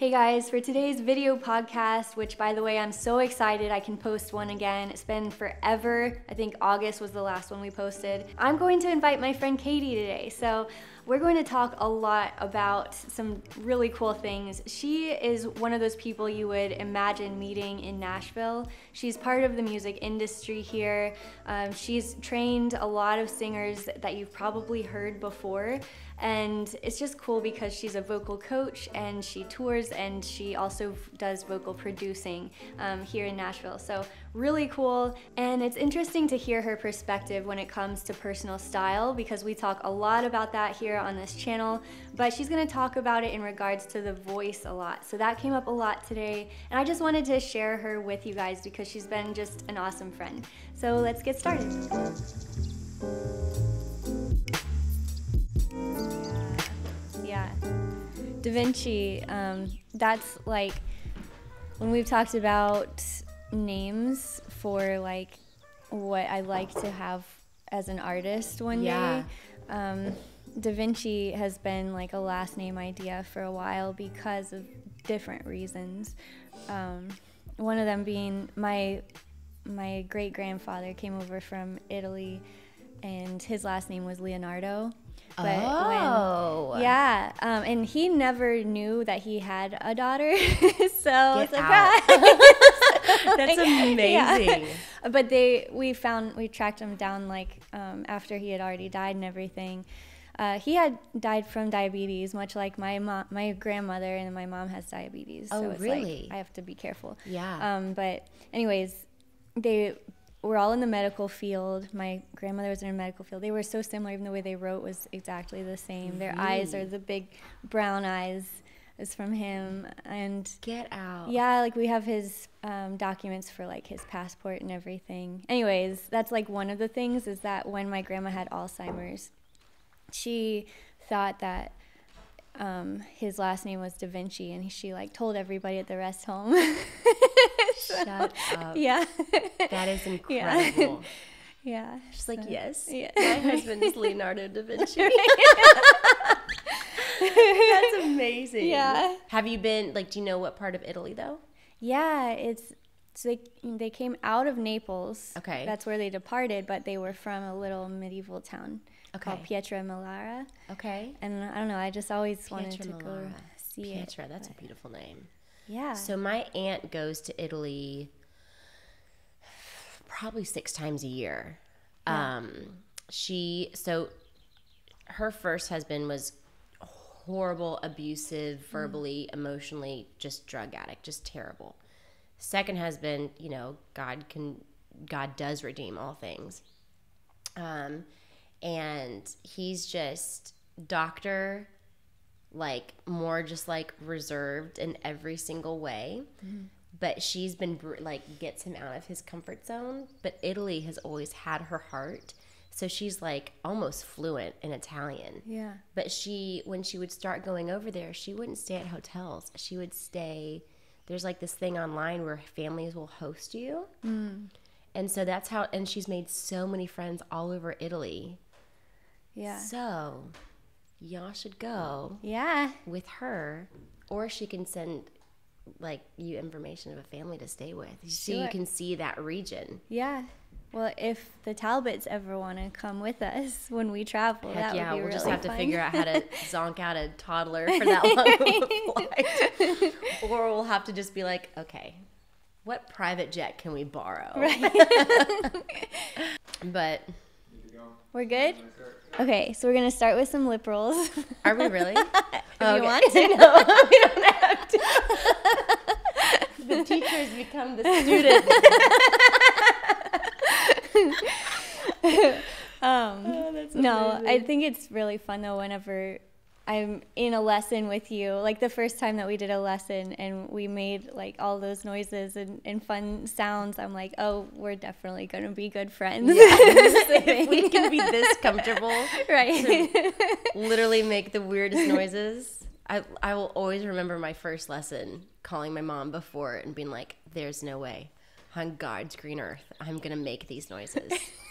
Hey guys, for today's video podcast, which by the way, I'm so excited I can post one again. It's been forever. I think August was the last one we posted. I'm going to invite my friend Katie today. So we're going to talk a lot about some really cool things. She is one of those people you would imagine meeting in Nashville. She's part of the music industry here. Um, she's trained a lot of singers that you've probably heard before. And it's just cool because she's a vocal coach and she tours and she also does vocal producing um, here in Nashville. So, really cool. And it's interesting to hear her perspective when it comes to personal style because we talk a lot about that here on this channel. But she's gonna talk about it in regards to the voice a lot. So, that came up a lot today. And I just wanted to share her with you guys because she's been just an awesome friend. So, let's get started. Yeah. Da Vinci, um, that's like when we've talked about names for like what I like to have as an artist one Yeah. day. Um, da Vinci has been like a last name idea for a while because of different reasons. Um, one of them being my my great grandfather came over from Italy, and his last name was Leonardo. But when- oh. yeah, um, and he never knew that he had a daughter, so Get surprise. That's Yeah. amazing. But they, we found, we tracked him down like um, after he had already died and everything. Uh, he had died from diabetes, much like my mom, my grandmother, and my mom has diabetes. Oh, so it's really? Like I have to be careful. Yeah. Um, but anyways, they were all in the medical field. My grandmother was in the medical field. They were so similar, even the way they wrote was exactly the same. Their eyes are the big brown eyes. Is from him, and Get out. yeah, like we have his um, documents for like his passport and everything. Anyways, that's like one of the things is that when my grandma had Alzheimer's, she thought that um, his last name was Da Vinci, and she like told everybody at the rest home. Shut up. yeah, That is incredible. yeah. She's like, yes. Yeah. My husband is Leonardo da Vinci. That's amazing. Yeah. Have you been like? Do you know what part of Italy though? Yeah, it's so they they came out of Naples. Okay. that's where they departed, but they were from a little medieval town called Pietra Melara. Okay. And I don't know, I just always wanted Pietra to go see Pietra, it. that's a beautiful name. Yeah. So my aunt goes to Italy probably six times a year. Um, she so her first husband was horrible, abusive, verbally, emotionally, just drug addict, just terrible. Second husband, you know, God can God does redeem all things. Um, and he's just doctor like more just like reserved in every single way. Mm-hmm. But she's been like gets him out of his comfort zone. But italy has always had her heart. So she's like almost fluent in italian. Yeah. but she when she would start going over there she wouldn't stay at hotels. She would stay there's like this thing online where families will host you. Mm. And so that's how and she's made so many friends all over italy. Yeah. so y'all should go Yeah. with her, or she can send like you information of a family to stay with, so you can see that region. Yeah. Well, if the Talbots ever want to come with us when we travel, Heck that yeah, would be we'll really just have to figure out how to zonk out a toddler for that long flight, or we'll have to just be like, okay, what private jet can we borrow? but We're good? Okay, so we're going to start with some lip rolls. are we really? if you want to. no, we don't have to. the teacher has become the student. Um, Oh, no, I think it's really fun though whenever I'm in a lesson with you. Like the first time that we did a lesson and we made like all those noises and, and fun sounds, I'm like, oh, we're definitely going to be good friends. if we can be this comfortable right. literally make the weirdest noises. I, I will always remember my first lesson calling my mom before and being like, there's no way on God's green earth I'm going to make these noises.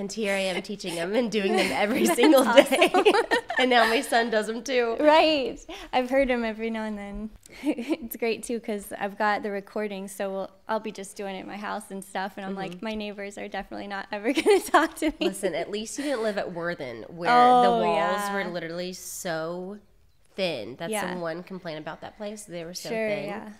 And here I am teaching them and doing them every single day. and now my son does them too. Right. I've heard him every now and then. it's great too because I've got the recording, so we'll, I'll be just doing it in my house and stuff. And I'm Mm-hmm. like, my neighbors are definitely not ever going to talk to me. Listen, at least you didn't live at Worthen where the Oh, walls yeah. were literally so thin. That's Yeah. the one complaint about that place. They were so sure, thin. yeah.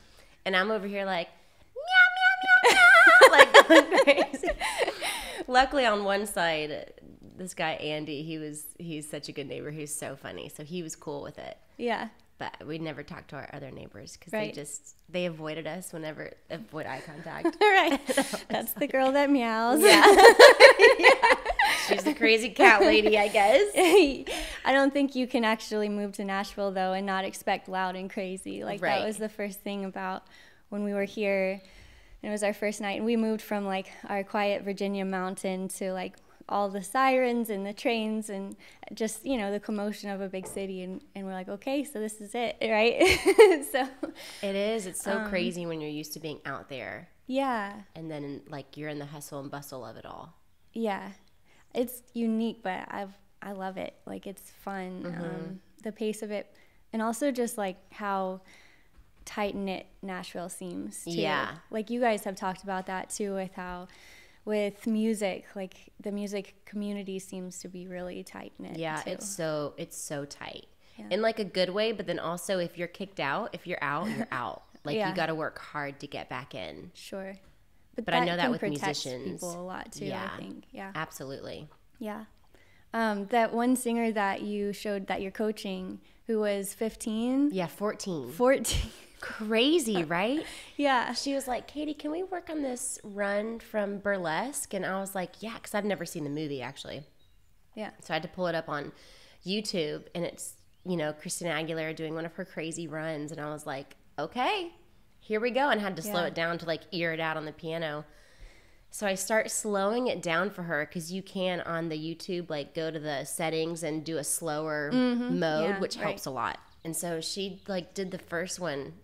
And I'm over here like, meow, meow, meow, like going crazy. Luckily, on one side, this guy Andy, he was he's such a good neighbor. He's so funny, so he was cool with it. Yeah. But we never talked to our other neighbors because Right. they just they avoided us whenever avoid eye contact. All right. That's the girl that meows. Yeah, She's the crazy cat lady, I guess. I don't think you can actually move to Nashville though and not expect loud and crazy. Like Right. that was the first thing about when we were here. And it was our first night and we moved from like our quiet Virginia mountain to like all the sirens and the trains and just, you know, the commotion of a big city and, and we're like, okay, so this is it, right? so It is. It's so Um, crazy when you're used to being out there, yeah. and then like you're in the hustle and bustle of it all. Yeah, it's unique, but I've I love it. Like it's fun, Mm-hmm. um, the pace of it, and also just like how tight knit Nashville seems. Too. Yeah. like you guys have talked about that too, with how with music, like the music community seems to be really tight knit. Yeah, too. it's so it's so tight. Yeah. In like a good way, but then also if you're kicked out, if you're out, you're out. Like Yeah. you got to work hard to get back in. sure. But I know that with musicians. people a lot too. Yeah. I think. Yeah. Absolutely. Yeah. Um, that one singer that you showed that you're coaching, who was 15, Yeah, 14. 14. Crazy, right? yeah. She was like, "Katie, can we work on this run from Burlesque?" And I was like, "Yeah, cuz I've never seen the movie actually." Yeah. So I had to pull it up on YouTube and it's, you know, Christina Aguilera doing one of her crazy runs. And I was like, okay, here we go. And had to slow Yeah. it down to like ear it out on the piano. So I start slowing it down for her because you can on the YouTube, like go to the settings and do a slower mode, Mm-hmm. Yeah, which right. helps a lot. And so she like did the first one.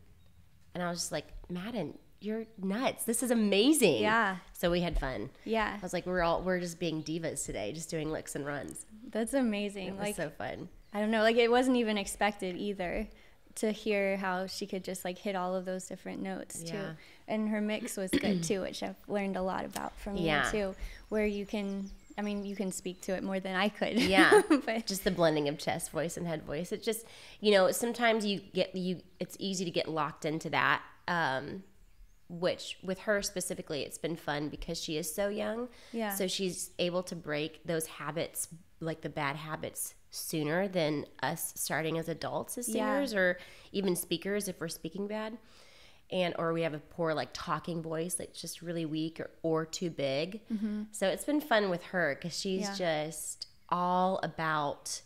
And I was just like, Madden, you're nuts. This is amazing. Yeah. So we had fun. Yeah. I was like, we're all, we're just being divas today, just doing licks and runs. That's amazing. It was like so fun. I don't know, like it wasn't even expected either to hear how she could just like hit all of those different notes too. Yeah. And her mix was good too, which I've learned a lot about from Yeah. you too, where you can I mean, you can speak to it more than I could. Yeah. but just the blending of chest voice and head voice. It just, you know, sometimes you get you. It's easy to get locked into that. Um, which with her specifically, it's been fun because she is so young. Yeah. So she's able to break those habits, like the bad habits, sooner than us starting as adults as Yeah. singers or even speakers if we're speaking bad. And or we have a poor like talking voice that's just really weak or, or too big. So it's been fun with her because she's Mm-hmm. Yeah. just all about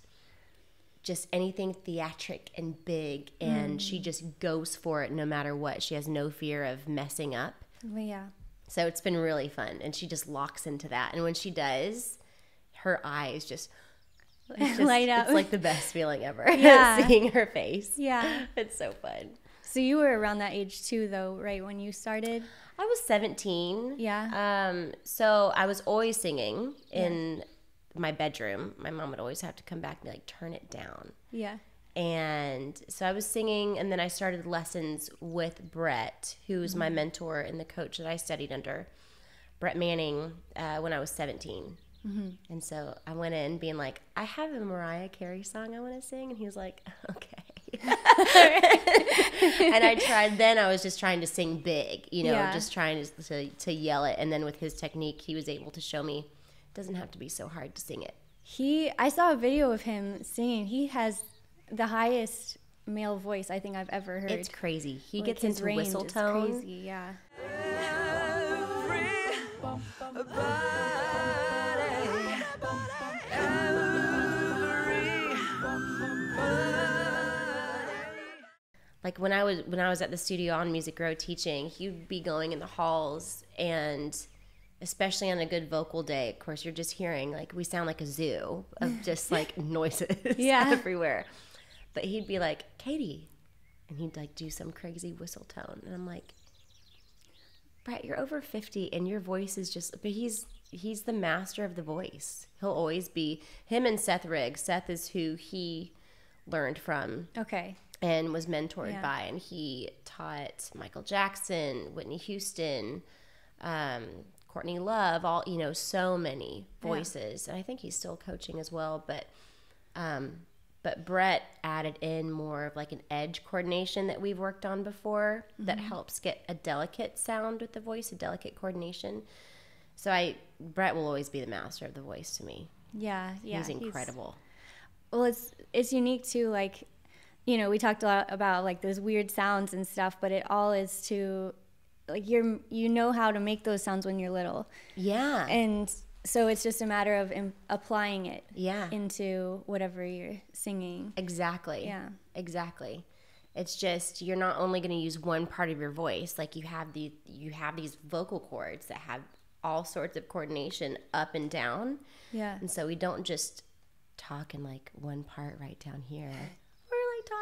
just anything theatric and big and she Mm. just goes for it no matter what she has no fear of messing up yeah. so it's been really fun and she just locks into that and when she does her eyes just, it's just- Light up. it's like the best feeling ever Yeah. seeing her face Yeah. it's so fun So you were around that age too though, right, when you started? i was 17 Yeah. um so i was always singing in my bedroom my mom would always have to come back and be like turn it down Yeah. And so I was singing, and then I started lessons with Brett, who's my mentor and the coach that I studied under, Brett Manning, uh, when I was 17. And so I went in being like, I have a Mariah Carey song I want to sing. And he was like, okay. and I tried, then I was just trying to sing big, you know, Yeah. just trying to, to, to yell it. And then with his technique, he was able to show me it doesn't have to be so hard to sing it. He I saw a video of him singing. He has the highest male voice I think I've ever heard. It's crazy. He Like, gets his into range whistle is tone. Crazy, yeah. Like when I was when I was at the studio on Music Row teaching, he'd be going in the halls and especially on a good vocal day, of course you're just hearing like we sound like a zoo of just like noises Yeah. everywhere. But he'd be like, Katie and he'd like do some crazy whistle tone and I'm like Brett, you're over 50 and your voice is just but he's he's the master of the voice. He'll always be him and Seth Riggs. Seth is who he learned from Okay. And was mentored Yeah. by, and he taught Michael Jackson, Whitney Houston, um, Courtney Love, all you know, so many voices, and I think he's still coaching as well. But, um, but Brett added in more of like an edge coordination that we've worked on before that Mm-hmm. helps get a delicate sound with the voice, a delicate coordination. So I, Brett will always be the master of the voice to me. Yeah. Yeah. he's incredible. well it's it's unique too like you know we talked a lot about like those weird sounds and stuff but it all is to like you're you know how to make those sounds when you're little Yeah, and so it's just a matter of Im- applying it yeah. into whatever you're singing Exactly. Yeah. Exactly. It's just you're not only going to use one part of your voice. Like you have the you have these vocal cords that have all sorts of coordination up and down. yeah And so we don't just talk in like one part right down here.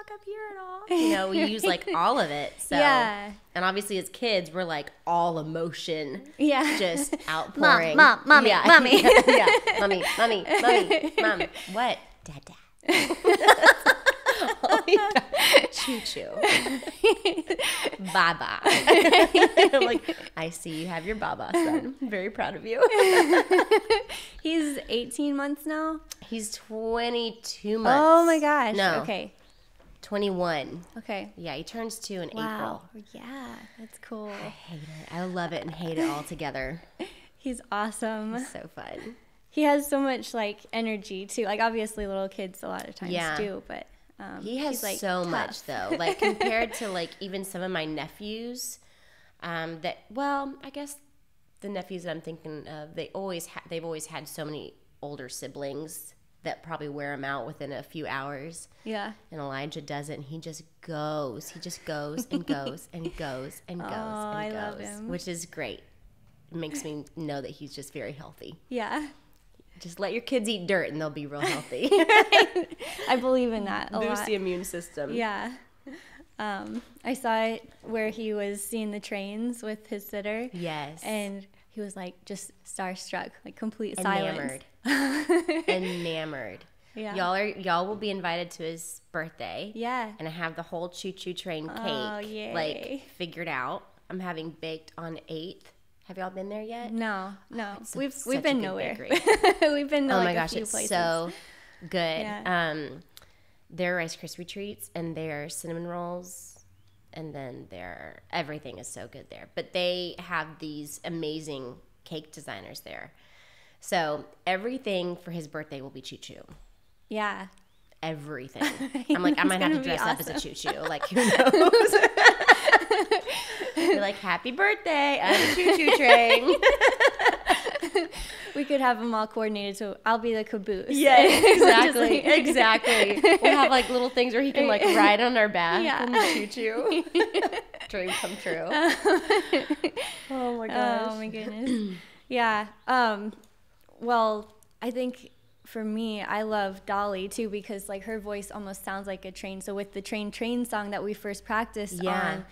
Talk up here at all. You know, we use like all of it. So Yeah. and obviously as kids we're like all emotion yeah just outpouring. mom, mom mommy, yeah. mommy. yeah, mommy, mommy, mommy, mom. What? Dada. choo choo. baba. I'm like, I see you have your baba, son. I'm very proud of you. he's 18 months now He's 22 months. oh my gosh No. okay 21. okay Yeah, he turns two in wow April. yeah that's cool I hate it. I love it and hate it all together. he's awesome He's So fun. he has so much like energy too like obviously little kids a lot of times Yeah. do but um, He has like, so tough. much though. Like compared to like even some of my nephews, um, that well, I guess the nephews that I'm thinking of, they always ha- they've always had so many older siblings that probably wear him out within a few hours. yeah And Elijah doesn't. He just goes. He just goes and goes and goes and goes Oh, I and love goes, him. which is great. It makes me know that he's just very healthy. yeah Just let your kids eat dirt and they'll be real healthy. I believe in that a Boost lot. the immune system. Yeah. Um, I saw it where he was seeing the trains with his sitter, Yes. and he was like just starstruck, like complete enamored. silence. enamored. Yeah. Y'all are y'all will be invited to his birthday. Yeah. And I have the whole choo choo train cake Oh, yay. like figured out. I'm having baked on eighth. Have y'all been there yet? No, no, It's we've a we've been nowhere. we've been to oh like my gosh, it's places. so good. Yeah. Um their Rice Krispie treats and their cinnamon rolls and then their everything is so good there. But they have these amazing cake designers there. So everything for his birthday will be choo choo. yeah. everything. I'm like, I might have to dress up as a choo choo. Like, who knows? You're like, happy birthday. I'm a choo choo train. We could have them all coordinated, so I'll be the caboose. Yeah, exactly. like- exactly. We'll have like little things where he can like ride on our back Yeah. and choo choo. Dream come true. Oh my gosh. Oh my goodness. yeah. Um well, I think for me, I love Dolly too because like her voice almost sounds like a train. So with the train train song that we first practiced Yeah. on,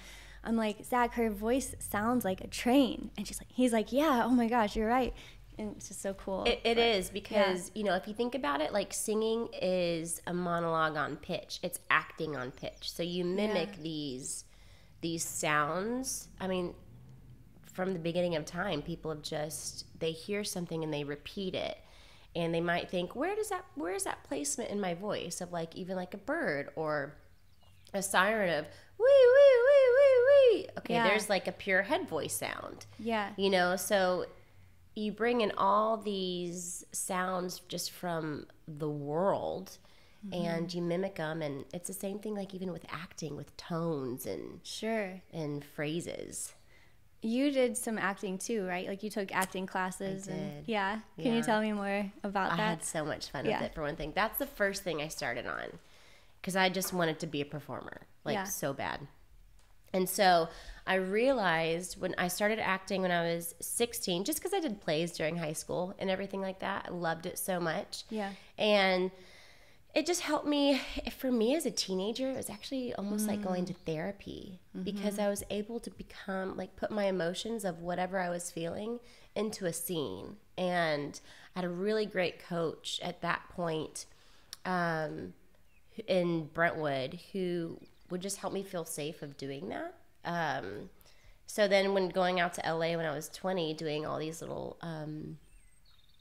I'm like, Zach, her voice sounds like a train. And she's like he's like, Yeah, oh my gosh, you're right. And it's just so cool. It, it is because you know if you think about it, like singing is a monologue on pitch. It's acting on pitch. So you mimic Yeah. these these sounds. I mean, from the beginning of time, people have just they hear something and they repeat it, and they might think, where does that where is that placement in my voice of like even like a bird or a siren of wee wee wee wee wee. Okay, Yeah. there's like a pure head voice sound yeah. you know so you bring in all these sounds just from the world mm-hmm. and you mimic them and it's the same thing like even with acting with tones and Sure. and phrases You did some acting too, right? Like you took acting classes and did. yeah. Can Yeah. you tell me more about i that? I had so much fun Yeah. with it for one thing that's the first thing i started on because i just wanted to be a performer like Yeah. so bad and so i realized when i started acting when i was 16 just because i did plays during high school and everything like that i loved it so much Yeah. and it just helped me for me as a teenager it was actually almost mm. like going to therapy mm-hmm. because i was able to become like put my emotions of whatever i was feeling into a scene and i had a really great coach at that point um, in brentwood who would just help me feel safe of doing that um, so then when going out to la when i was 20 doing all these little um,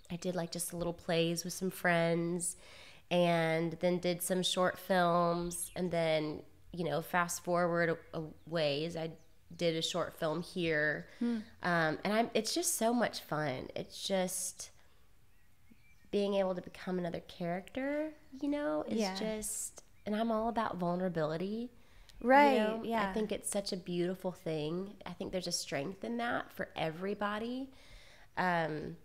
i did like just little plays with some friends and then did some short films. And then you know fast forward a, a ways i did a short film here. Hmm. um, and i'm it's just so much fun. It's just being able to become another character you know is yeah. just and i'm all about vulnerability. Right you know? yeah. i think it's such a beautiful thing. I think there's a strength in that for everybody. Um,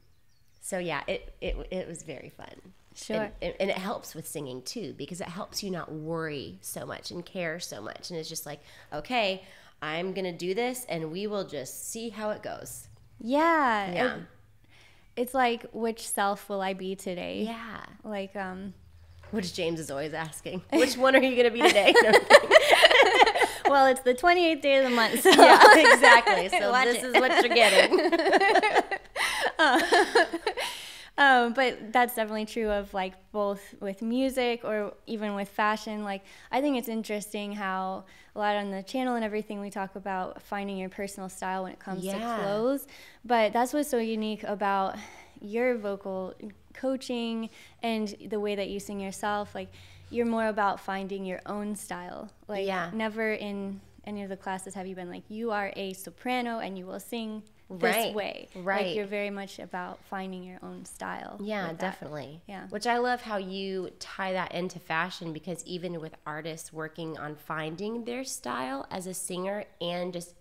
so yeah it, it it was very fun Sure. And, and, it helps with singing too because it helps you not worry so much and care so much. And it's just like, okay, I'm going to do this and we will just see how it goes. Yeah. Yeah. It, it's like, which self will I be today? Yeah. Like, um, which James is always asking, which one are you going to be today? well, it's the 28th day of the month. So. Yeah, exactly. So Watch this it. is what you're getting. Uh, um, but that's definitely true of like both with music or even with fashion. Like I think it's interesting how a lot on the channel and everything we talk about finding your personal style when it comes yeah. to clothes. But that's what's so unique about your vocal coaching and the way that you sing yourself. Like you're more about finding your own style. Like yeah. never in any of the classes have you been like you are a soprano and you will sing this right. way. Right. Like you're very much about finding your own style. Yeah, definitely. Yeah. Which I love how you tie that into fashion because even with artists working on finding their style as a singer and just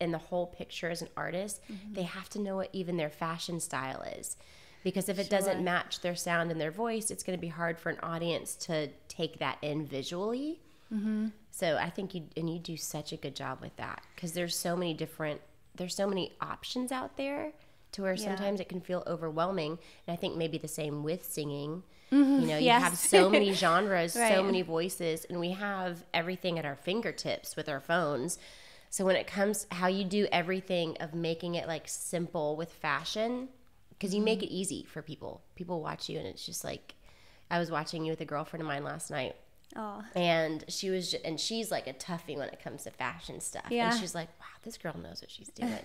in the whole picture as an artist, mm-hmm. they have to know what even their fashion style is. Because if it sure. doesn't match their sound and their voice, it's going to be hard for an audience to take that in visually. Mm-hmm. So I think you and you do such a good job with that because there's so many different there's so many options out there to where yeah. sometimes it can feel overwhelming. And I think maybe the same with singing. Mm-hmm. You know, you have so many genres, right. so many voices, and we have everything at our fingertips with our phones. So when it comes how you do everything of making it like simple with fashion, because you mm-hmm. make it easy for people. People watch you, and it's just like I was watching you with a girlfriend of mine last night, Oh. And she was, just, and she's like a toughie when it comes to fashion stuff. Yeah. And she's like, wow, this girl knows what she's doing.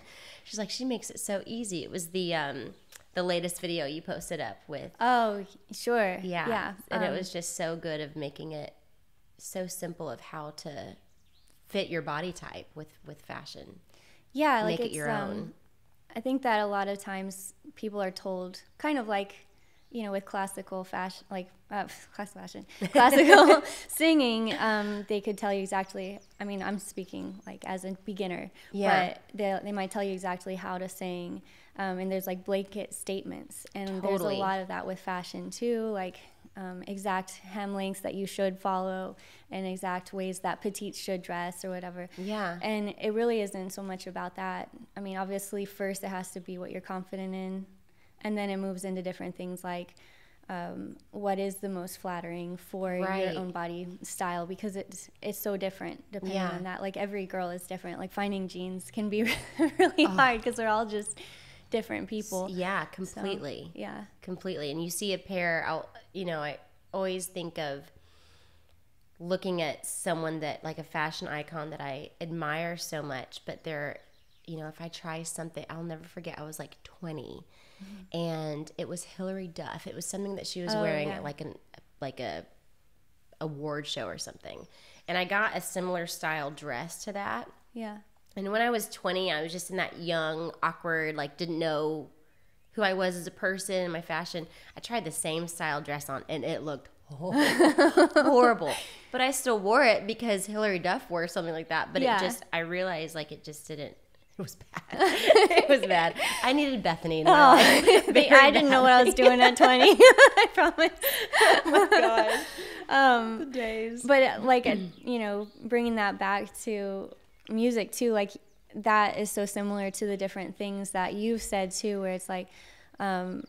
she's like, she makes it so easy. It was the, um, the latest video you posted up with. Oh, sure. Yeah. Yeah. And um, it was just so good of making it so simple of how to fit your body type with, with fashion. Yeah. Make like it your um, own. I think that a lot of times people are told kind of like you know, with classical fashion, like uh, class fashion, classical singing, um, they could tell you exactly. I mean, I'm speaking like as a beginner, yeah. but they they might tell you exactly how to sing. Um, and there's like blanket statements, and totally. there's a lot of that with fashion too, like um, exact hem lengths that you should follow, and exact ways that petite should dress or whatever. Yeah. And it really isn't so much about that. I mean, obviously, first it has to be what you're confident in and then it moves into different things like um, what is the most flattering for right. your own body style because it's it's so different depending yeah. on that. Like every girl is different. Like finding jeans can be really oh. hard because we're all just different people. Yeah, completely. So, yeah, completely. And you see a pair. I'll you know I always think of looking at someone that like a fashion icon that I admire so much, but they're you know if I try something, I'll never forget. I was like twenty mm-hmm. and it was Hilary Duff. It was something that she was oh, wearing yeah. at like an like a award show or something. And I got a similar style dress to that. Yeah. And when I was 20, I was just in that young, awkward, like didn't know who I was as a person and my fashion. I tried the same style dress on and it looked horrible. horrible. But I still wore it because Hilary Duff wore something like that. But yeah. it just, I realized like it just didn't it was bad. it was bad. I needed Bethany. Oh, I didn't know what I was doing at 20. I promise. Oh my god. Um, the days. But like, you know, bringing that back to music too, like that is so similar to the different things that you've said too, where it's like, um,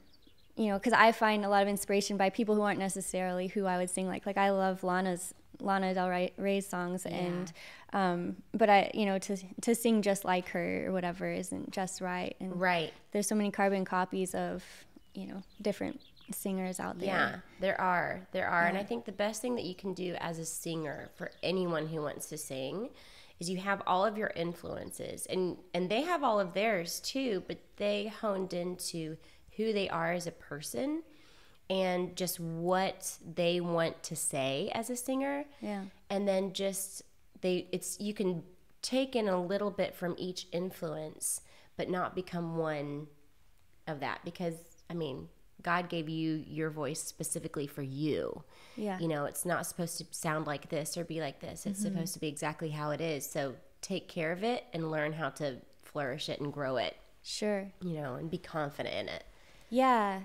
you know, because I find a lot of inspiration by people who aren't necessarily who I would sing like. Like I love Lana's Lana Del Rey's songs, yeah. and um, but I, you know, to to sing just like her or whatever isn't just right. And right. There's so many carbon copies of, you know, different singers out there. Yeah, there are. There are. Yeah. And I think the best thing that you can do as a singer for anyone who wants to sing is you have all of your influences and and they have all of theirs too, but they honed into who they are as a person and just what they want to say as a singer. Yeah. And then just they it's you can take in a little bit from each influence but not become one of that because I mean, God gave you your voice specifically for you. Yeah. You know, it's not supposed to sound like this or be like this. It's mm-hmm. supposed to be exactly how it is. So take care of it and learn how to flourish it and grow it. Sure. You know, and be confident in it. Yeah.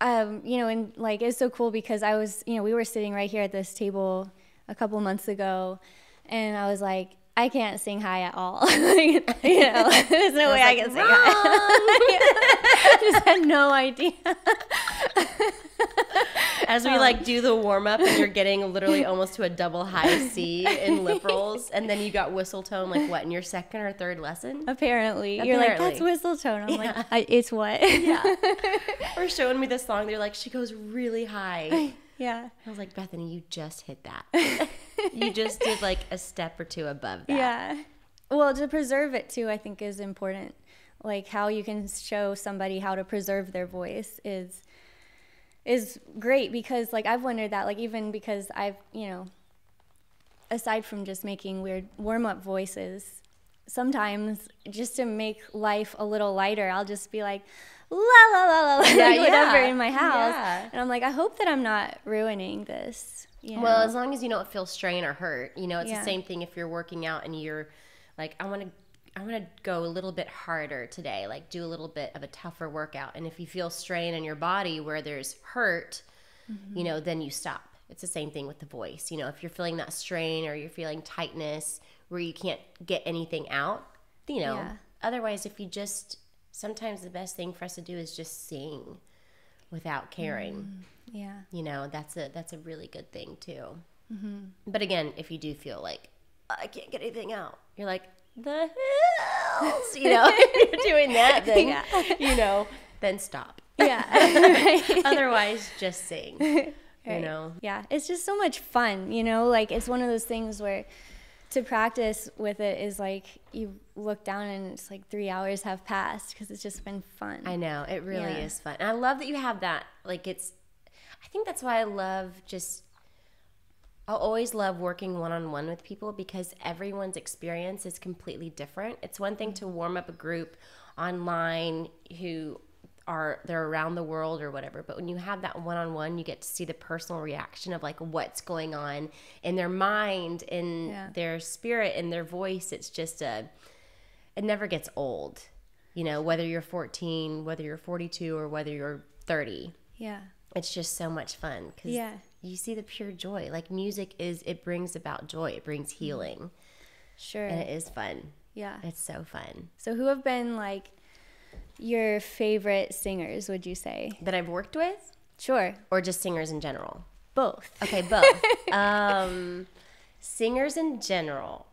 Um, you know, and like it's so cool because I was, you know, we were sitting right here at this table a couple months ago and I was like, I can't sing high at all. you know, there's no way like, I can sing high. I just had no idea. As we um, like do the warm up, and you're getting literally almost to a double high C in lip rolls, and then you got whistle tone like what in your second or third lesson? Apparently, Apparently. you're like that's whistle tone. I'm yeah. like, it's what? yeah. Or showing me this song, they're like, she goes really high. Yeah. I was like, Bethany, you just hit that. You just did like a step or two above that. Yeah. Well, to preserve it too, I think is important. Like how you can show somebody how to preserve their voice is is great because like I've wondered that like even because I've, you know, aside from just making weird warm-up voices, sometimes just to make life a little lighter, I'll just be like la la la la, yeah, whatever yeah. in my house. Yeah. And I'm like, I hope that I'm not ruining this. You know? Well, as long as you don't feel strain or hurt, you know, it's the same thing if you're working out and you're like, I want to. I want to go a little bit harder today, like do a little bit of a tougher workout. And if you feel strain in your body where there's hurt, mm-hmm. you know, then you stop. It's the same thing with the voice. You know, if you're feeling that strain or you're feeling tightness where you can't get anything out, you know, otherwise, if you just sometimes the best thing for us to do is just sing without caring. Mm, yeah. You know, that's a that's a really good thing too. Mm-hmm. But again, if you do feel like I can't get anything out, you're like the hills, you know, you're doing that, then yeah. you know, then stop. Yeah. Otherwise, just sing. Right. You know. Yeah, it's just so much fun. You know, like it's one of those things where to practice with it is like you look down and it's like three hours have passed because it's just been fun. I know it really yeah. is fun. And I love that you have that. Like it's, I think that's why I love just. I'll always love working one on one with people because everyone's experience is completely different. It's one thing to warm up a group online who are they're around the world or whatever but when you have that one-on-one you get to see the personal reaction of like what's going on in their mind in yeah. their spirit in their voice it's just a it never gets old you know whether you're 14 whether you're 42 or whether you're 30 yeah it's just so much fun because yeah. you see the pure joy like music is it brings about joy it brings healing sure and it is fun yeah it's so fun so who have been like your favorite singers, would you say? That I've worked with? Sure. Or just singers in general? Both. Okay, both. um, singers in general.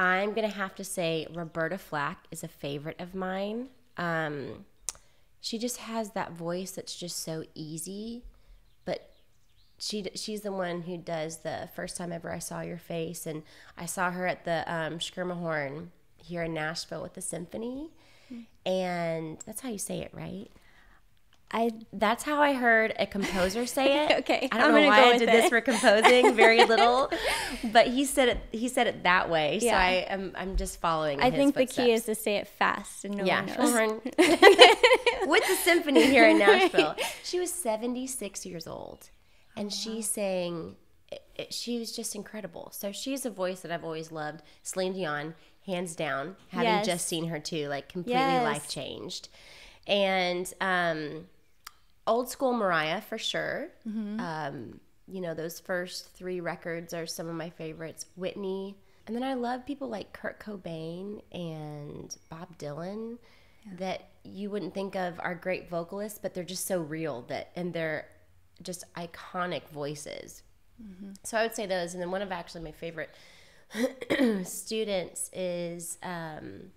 I'm going to have to say Roberta Flack is a favorite of mine. Um, she just has that voice that's just so easy, but she she's the one who does the first time ever I saw your face, and I saw her at the um, Schermerhorn here in Nashville with the symphony, and that's how you say it, right? I that's how I heard a composer say it. okay, I don't I'm know why I did it. this for composing, very little, but he said it. He said it that way, yeah. so I am I'm just following. I think footsteps. the key is to say it fast, and no yeah, one knows. with the symphony here in Nashville. She was 76 years old, and oh, she wow. sang. It, it, she was just incredible. So she's a voice that I've always loved. Celine Dion hands down. Having yes. just seen her too, like completely yes. life changed. And um, old school Mariah for sure. Mm-hmm. Um, you know, those first three records are some of my favorites. Whitney. And then I love people like Kurt Cobain and Bob Dylan. that you wouldn't think of are great vocalists, but they're just so real that and they're just iconic voices. So I would say those, and then one of actually my favorite students is um,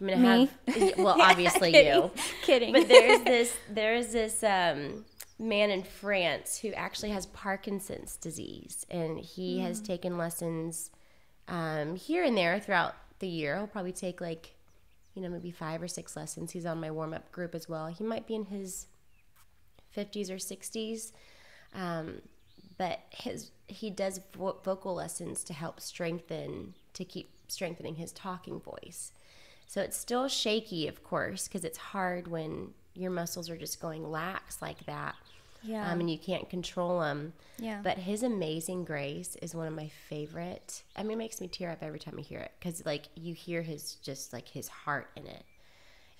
I'm gonna Me? have well obviously you, Kidding. but there's this there's this um, man in France who actually has Parkinson's disease, and he has taken lessons um, here and there throughout the year. He'll probably take like you know maybe five or six lessons. He's on my warm up group as well. He might be in his 50s or 60s. Um, but his he does vo- vocal lessons to help strengthen to keep strengthening his talking voice. So it's still shaky, of course, because it's hard when your muscles are just going lax like that. Yeah. Um, and you can't control them. Yeah. But his Amazing Grace is one of my favorite. I mean, it makes me tear up every time I hear it because, like, you hear his just like his heart in it.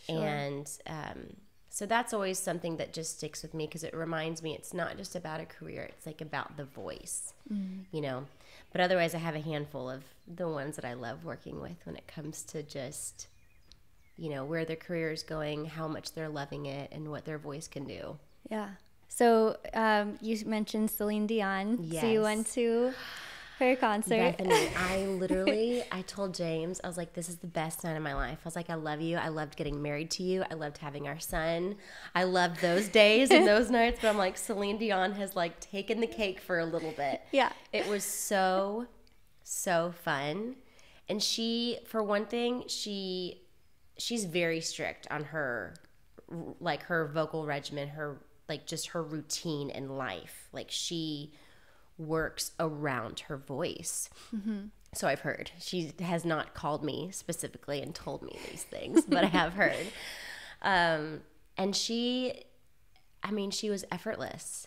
And um, so that's always something that just sticks with me because it reminds me it's not just about a career, it's like about the voice, you know. But otherwise, I have a handful of the ones that I love working with when it comes to just, you know, where their career is going, how much they're loving it, and what their voice can do. Yeah. So um, you mentioned Celine Dion. So you went to her concert. Bethany, I literally, I told James, I was like, this is the best night of my life. I was like, I love you. I loved getting married to you. I loved having our son. I loved those days and those nights. But I'm like, Celine Dion has like taken the cake for a little bit. Yeah. It was so, so fun. And she, for one thing, she, she's very strict on her, like her vocal regimen, her, like just her routine in life. Like she, works around her voice. So I've heard. She has not called me specifically and told me these things, but I have heard. Um, and she, I mean, she was effortless.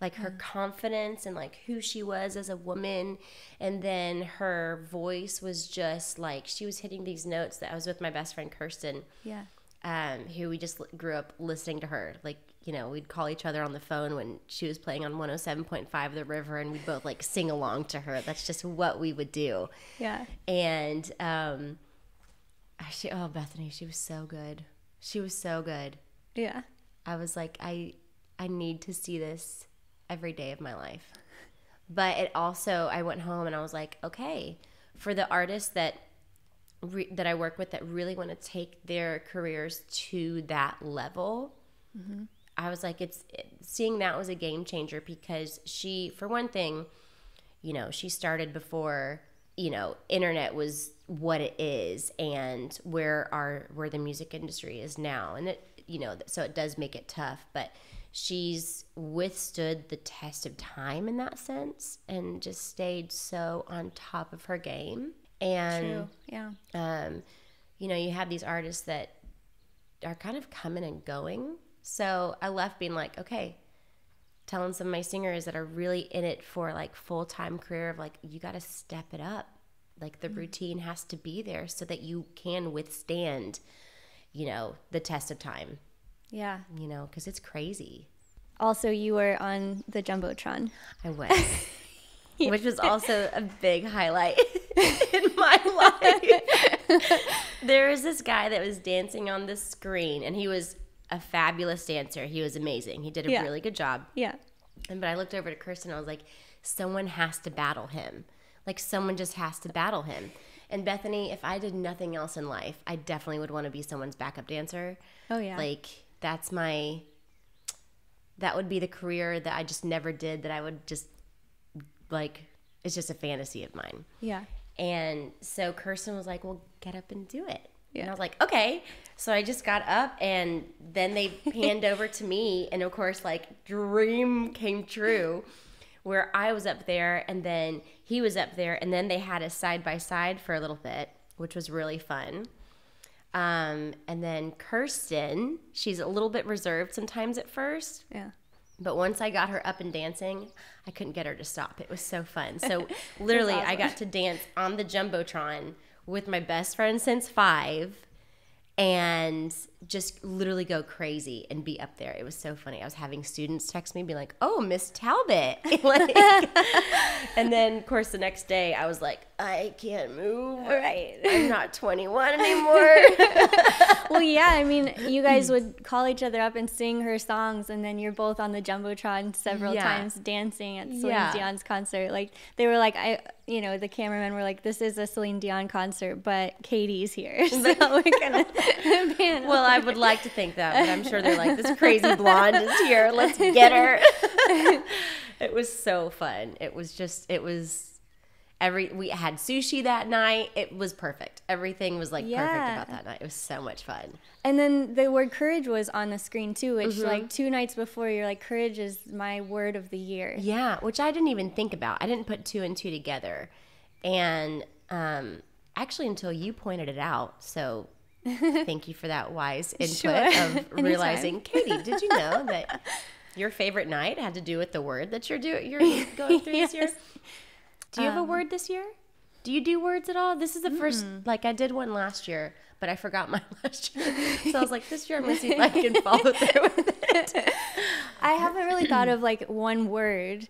Like her confidence and like who she was as a woman. And then her voice was just like she was hitting these notes that I was with my best friend Kirsten Yeah. um, who we just grew up listening to her. Like, you know, we'd call each other on the phone when she was playing on 107.5 The River, and we'd both like sing along to her. That's just what we would do. Yeah. And um, she, oh, Bethany, she was so good. She was so good. Yeah. I was like, I, I need to see this every day of my life. But it also, I went home and I was like, okay, for the artists that re- that I work with that really want to take their careers to that level, mm-hmm. I was like, it's it, seeing that was a game changer because she, for one thing, you know, she started before you know internet was what it is and where our where the music industry is now, and it you know so it does make it tough, but she's withstood the test of time in that sense and just stayed so on top of her game and True. Yeah. um, you know, you have these artists that are kind of coming and going. So I left being like, okay, telling some of my singers that are really in it for like full time career of like, you got to step it up. Like the routine has to be there so that you can withstand, you know, the test of time, Yeah. you know, because it's crazy. Also, you were on the Jumbotron. I was. Which was also a big highlight in my life. there was this guy that was dancing on the screen, and he was a fabulous dancer. He was amazing. He did a Yeah. really good job. Yeah. And but I looked over to Kirsten. I was like, someone has to battle him. Like someone just has to battle him. And Bethany, if I did nothing else in life, I definitely would want to be someone's backup dancer. Oh, yeah. Like that's my that would be the career that I just never did that I would just like it's just a fantasy of mine. yeah. And so Kirsten was like, "Well, get up and do it." And Yeah. I was like, "Okay." So I just got up and then they panned over to me and of course like dream came true where I was up there and then he was up there and then they had us side by side for a little bit, which was really fun. Um, and then Kirsten, she's a little bit reserved sometimes at first, Yeah. but once I got her up and dancing, I couldn't get her to stop. It was so fun. So literally, I got to dance on the jumbotron with my best friend since five, and just literally go crazy and be up there. It was so funny. I was having students text me, be like, "Oh, Miss Talbot," like, and then of course the next day I was like, "I can't move. Right. I'm not 21 anymore." well, yeah, I mean, you guys would call each other up and sing her songs, and then you're both on the jumbotron several Yeah. times dancing at Celine Yeah. Dion's concert. Like they were like, I, you know, the cameramen were like, "This is a Celine Dion concert, but Katie's here, so we're gonna well, I would like to think that, but I'm sure they're like, "This crazy blonde is here. Let's get her." it was so fun. It was just, it was every. We had sushi that night. It was perfect. Everything was like Yeah. perfect about that night. It was so much fun. And then the word courage was on the screen too, which Mm-hmm. like two nights before you're like, courage is my word of the year. Yeah, which I didn't even think about. I didn't put two and two together, and um, actually until you pointed it out. So. Thank you for that wise input Sure. of realizing, Katie, did you know that your favorite night had to do with the word that you're doing you're going through this year? Do you have a Um, word this year? Do you do words at all? This is the first like I did one last year, but I forgot my last year. So I was like, this year I'm gonna see if I can follow through with it. I haven't really thought of like one word.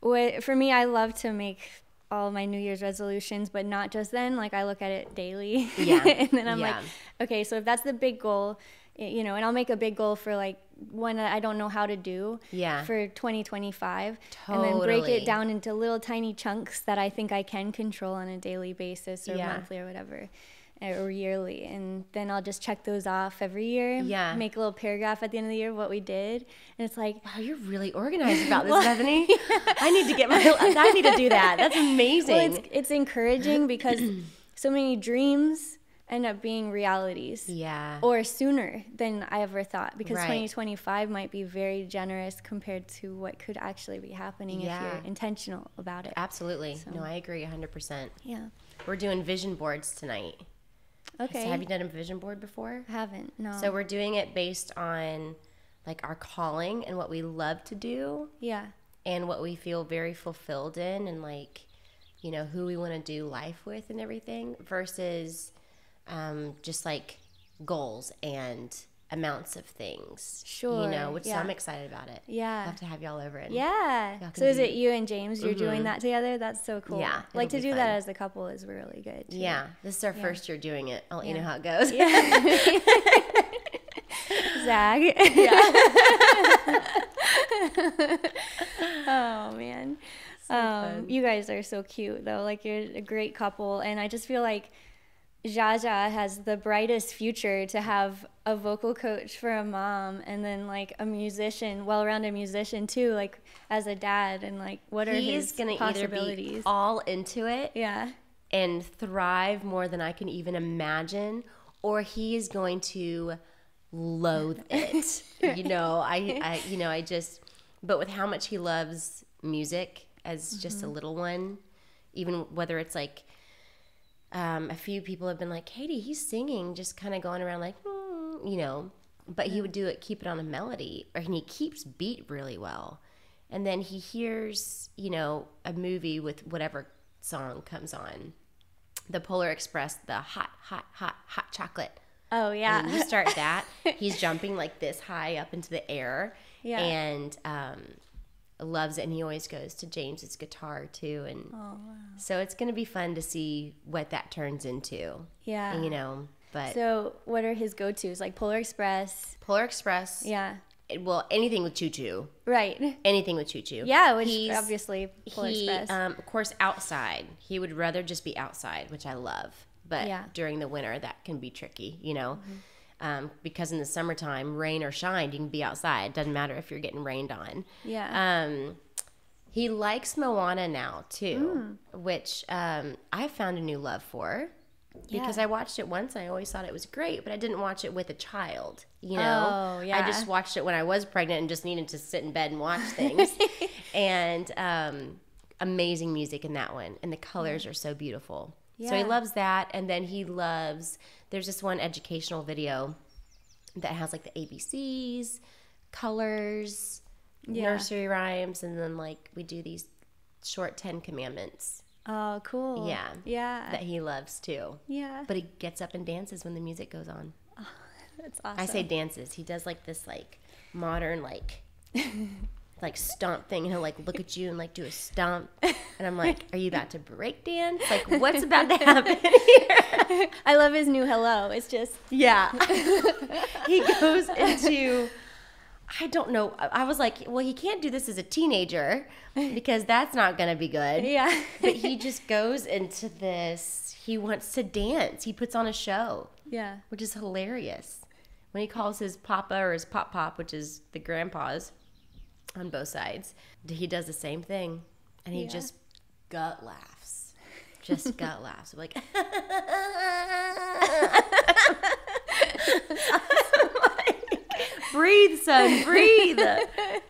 What for me, I love to make all my New Year's resolutions, but not just then. Like I look at it daily. Yeah. and then I'm Yeah. like, okay, so if that's the big goal, you know, and I'll make a big goal for like one that I don't know how to do. Yeah. For 2025, Totally. and then break it down into little tiny chunks that I think I can control on a daily basis or Yeah. monthly or whatever. Uh, Or yearly, and then I'll just check those off every year. Yeah. Make a little paragraph at the end of the year of what we did, and it's like, Wow, you're really organized about this, Bethany. I need to get my I need to do that. That's amazing. Well, it's it's encouraging because so many dreams end up being realities. yeah. Or sooner than I ever thought, because Right. 2025 might be very generous compared to what could actually be happening if you're intentional about it. Absolutely. No, I agree 100%. Yeah. We're doing vision boards tonight. Okay. So have you done a vision board before? I haven't. No. So we're doing it based on like our calling and what we love to do yeah. and what we feel very fulfilled in and like you know who we want to do life with and everything versus um, just like goals and amounts of things Sure. you know which so i'm excited about it Yeah. Yeah. have to have y'all over and Yeah. So is it you and James? You're doing Mhm. that together? That's so cool. Yeah, Like to do that as a couple is really good. Too. yeah this is our first year doing it i'll let you know how it goes Yeah. Zag. Yeah. oh man. um, you guys are so cute though. Like you're a great couple, and I just feel like Jaja has the brightest future to have a vocal coach for a mom, and then like a musician, well-rounded musician too, like as a dad, and like what are he his is gonna either possibilities? be all into it yeah. and thrive more than I can even imagine, or he is going to loathe it. you know, I, I, you know, I just, but with how much he loves music as just a mm-hmm. little one, even whether it's like, um, a few people have been like, Katie, he's singing, just kind of going around like, "Hmm," you know, but he would do it, keep it on a melody, or and he keeps beat really well. And then he hears, you know, a movie with whatever song comes on. The Polar Express, the hot, hot, hot, hot chocolate. Oh yeah. And you start that, he's jumping like this high up into the air. Yeah. And um, loves it. And he always goes to James's guitar too. And so it's going to be fun to see what that turns into. yeah. You know, but So what are his go-tos? Like Polar Express. Polar Express, Yeah. well, anything with Choo Choo. Right. Anything with Choo Choo. Yeah, which He's- obviously Polar he, Express. um, of course, outside. He would rather just be outside, which I love. But Yeah. Mm-hmm. during the winter, that can be tricky, you know, um, because in the summertime, rain or shine, you can be outside. Doesn't matter if you're getting rained on. yeah. Um, he likes Moana now too, Mm. which um, I found a new love for. Because Yeah. I watched it once, I always thought it was great, but I didn't watch it with a child. You know, Oh, yeah. I just watched it when I was pregnant and just needed to sit in bed and watch things. and um, amazing music in that one, and the colors are so beautiful. So he loves that, and then he loves. There's this one educational video that has like the ABCs, colors, Yeah. nursery rhymes, and then like we do these short Ten Commandments oh, cool. yeah. Yeah. that he loves too. yeah. But he gets up and dances when the music goes on. That's awesome. I say dances. He does like this like modern like like stomp thing and he'll like look at you and like do a stomp and I'm like, Are you about to break dance? Like what's about to happen here? I love his new hello. It's just Yeah. he goes into I don't know. I was like, well, he can't do this as a teenager because that's not going to be good. yeah. But he just goes into this. He wants to dance. He puts on a show, yeah. which is hilarious. When he calls his papa or his pop pop, which is the grandpas on both sides, he does the same thing. And he Yeah. just gut laughs. Just gut laughs. Like, breathe, son, breathe.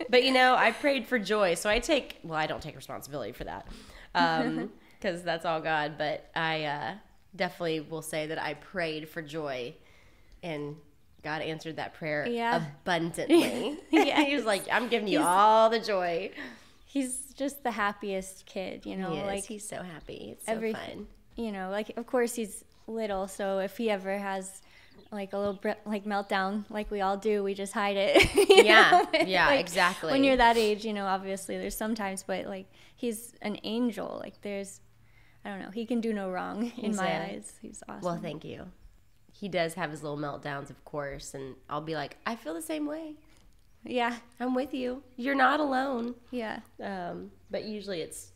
But you know, I prayed for joy, so I take. Well, I don't take responsibility for that, because that's all God. But I uh, definitely will say that I prayed for joy, and God answered that prayer Yeah. abundantly. Yeah. he was like, "I'm giving you all the joy." He's just the happiest kid, you know, like he's so happy. It's so every fun. you know, like of course he's little, so if he ever has like a little br- like meltdown like we all do, we just hide it. Yeah, know? yeah, Like, exactly. When you're that age, you know, obviously there's sometimes, but like he's an angel. Like there's I don't know, he can do no wrong in He's my a- eyes. He's awesome. Well, thank you. He does have his little meltdowns, of course, and I'll be like, "I feel the same way. yeah. I'm with you. You're not alone." Yeah. Um, but usually it's,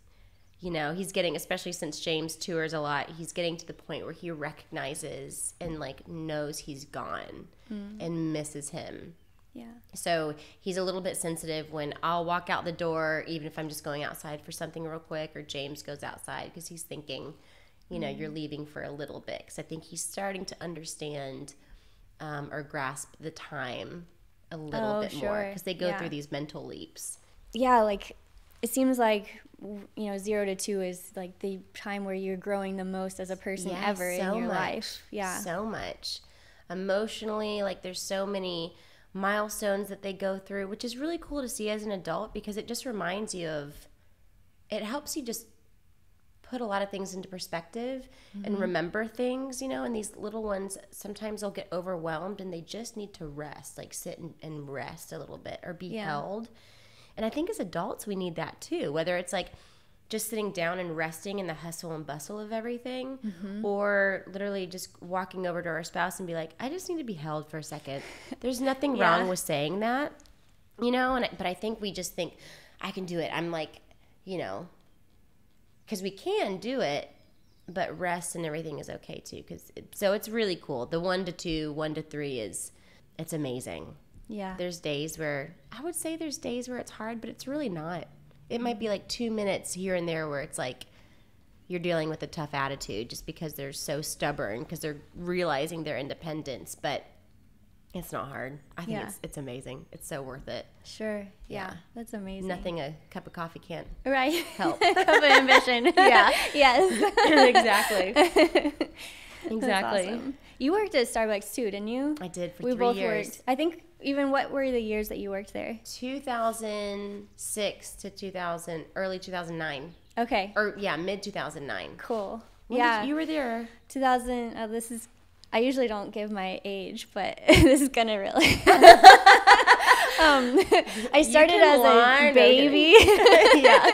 you know, he's getting, especially since James tours a lot, he's getting to the point where he recognizes and like knows he's gone and misses him. Yeah. So he's a little bit sensitive when I'll walk out the door, even if I'm just going outside for something real quick, or James goes outside because he's thinking, you know, you're leaving for a little bit. Because I think he's starting to understand um, or grasp the time a little Oh, bit more because they go Yeah. through these mental leaps. yeah, like it seems like you know zero to two is like the time where you're growing the most as a person Yeah, ever in so your much. life. Yeah, So much. Emotionally, like there's so many milestones that they go through, which is really cool to see as an adult because it just reminds you of it helps you just put a lot of things into perspective Mm-hmm. and remember things, you know, and these little ones sometimes they'll get overwhelmed and they just need to rest, like sit and, and rest a little bit or be Yeah. held. And I think as adults we need that too, whether it's like just sitting down and resting in the hustle and bustle of everything Mm-hmm. or literally just walking over to our spouse and be like i just need to be held for a second there's nothing Yeah. wrong with saying that you know and I- but i think we just think i can do it i'm like you know because we can do it but rest and everything is okay too because it, so it's really cool. The one to two one to three is it's amazing. Yeah, there's days where I would say there's days where it's hard, but it's really not. It might be like two minutes here and there where it's like you're dealing with a tough attitude just because they're so stubborn because they're realizing their independence, but it's not hard. I think Yeah. it's it's amazing. It's so worth it. sure. Yeah, Yeah. that's amazing. Nothing a cup of coffee can't right? help. Cup of ambition. Yeah. yes. exactly. Exactly. awesome. You worked at Starbucks too, didn't you? I did for we three both years. worked. I think even what were the years that you worked there? 2006 to 2000, early 2009, Okay. or yeah, mid 2009. Cool. When yeah. you were there. 2000. Oh, uh, this is. I usually don't give my age, but this is gonna really. um, I started as lie, a baby. yeah.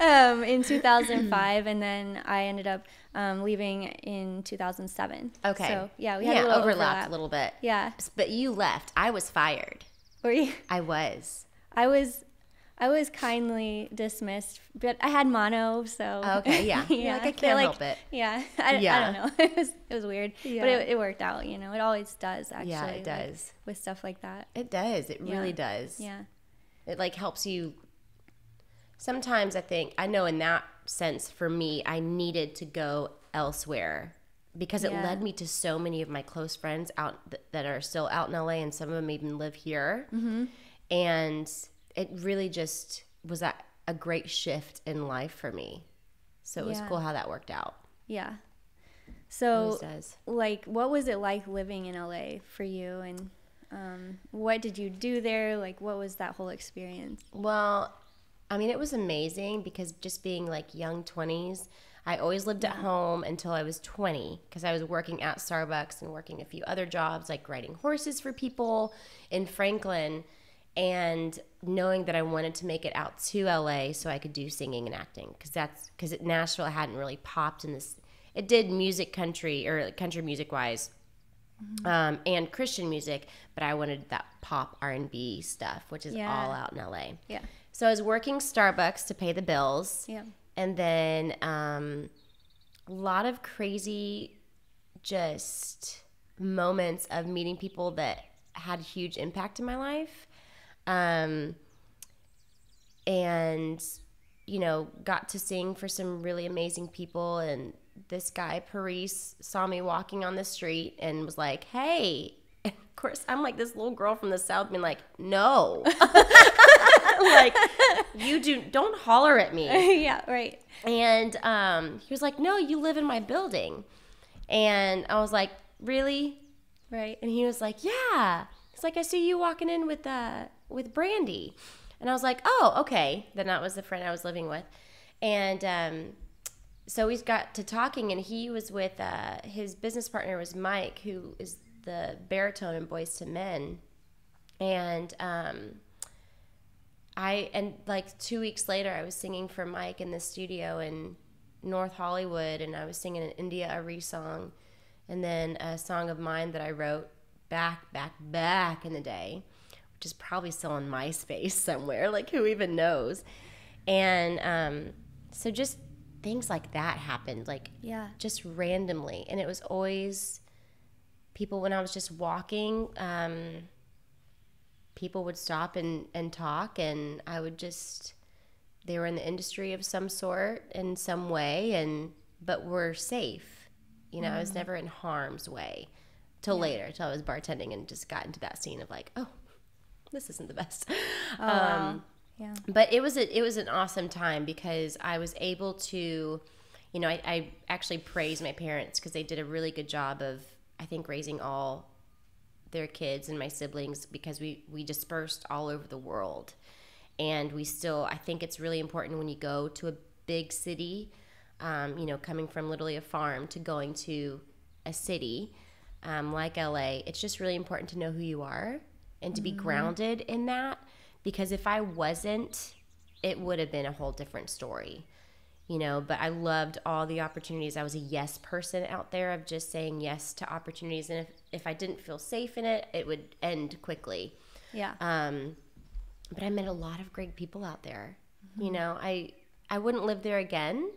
um, in 2005, and then I ended up um, leaving in 2007. Okay. So yeah, we had yeah, a little overlapped overlap. a little bit. Yeah. But you left. I was fired. Were you? I was. I was. I was kindly dismissed, but I had mono, so Okay, yeah. You're like, I can't help it. Yeah, I, I don't know. It was it was weird, Yeah. but it, it worked out. You know, it always does. Actually, Yeah, it like, does. with stuff like that. It does. It Yeah. really does. Yeah, It like helps you. Sometimes I think I know in that sense for me, I needed to go elsewhere because it Yeah. led me to so many of my close friends out th- that are still out in LA, and some of them even live here. Mm-hmm. And it really just was a, a great shift in life for me. So it was Yeah. cool how that worked out. yeah. So, like, what was it like living in LA for you, and um, what did you do there? Like, what was that whole experience? Well, I mean, it was amazing because just being like young 20s, I always lived at home until I was 20 because I was working at Starbucks and working a few other jobs like riding horses for people in Franklin and knowing that I wanted to make it out to LA so I could do singing and acting because that's because Nashville hadn't really popped in this. It did music country or country music wise, um, and Christian music, but I wanted that pop R and B stuff, which is Yeah. all out in LA. Yeah. So I was working Starbucks to pay the bills, Yeah. and then um, a lot of crazy, just moments of meeting people that had huge impact in my life, um, and you know, got to sing for some really amazing people. And this guy Paris saw me walking on the street and was like, "Hey." And of course, I'm like this little girl from the south, being like, "No." like you do don't holler at me yeah, right. and um, he was like no you live in my building and i was like really Right. and he was like yeah it's like i see you walking in with uh with brandy. And i was like oh okay. Then that was the friend i was living with. And um so we got to talking and he was with uh his business partner was mike who is the baritone in Boyz II Men. And um I and like two weeks later, I was singing for Mike in the studio in North Hollywood, and I was singing an India Arie song, and then a song of mine that I wrote back, back, back in the day, which is probably still on MySpace somewhere. Like who even knows? And um, so just things like that happened, like Yeah. just randomly, and it was always people when I was just walking. Um, people would stop and, and talk and i would just they were in the industry of some sort in some way and but were safe you know i was never in harm's way till later till i was bartending and just got into that scene of like oh this isn't the best Oh, wow. Yeah. but it was a, it was an awesome time because I was able to, you know, I, I actually praise my parents because they did a really good job of I think raising all their kids and my siblings because we we dispersed all over the world, and we still I think it's really important when you go to a big city, um, you know, coming from literally a farm to going to a city um, like LA, it's just really important to know who you are and to be grounded in that. Because if I wasn't, it would have been a whole different story, you know. But I loved all the opportunities. I was a yes person out there of just saying yes to opportunities. And if, if I didn't feel safe in it, it would end quickly. Yeah. Um, but I met a lot of great people out there. You know, I I wouldn't live there again,